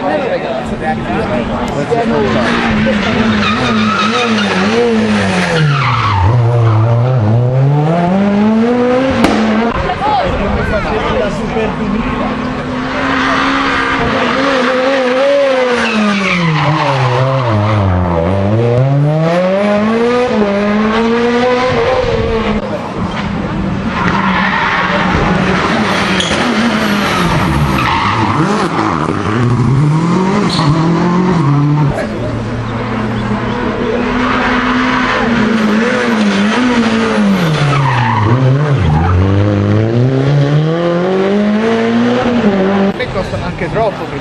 E costano anche troppo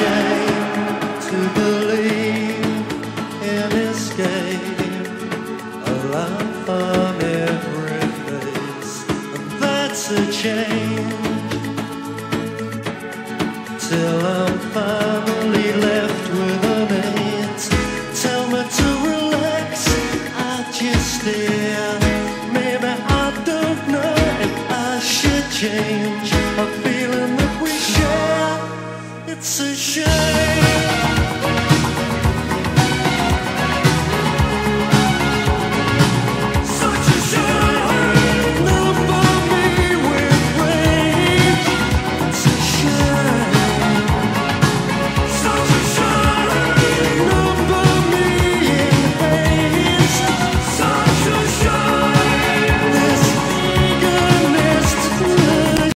shame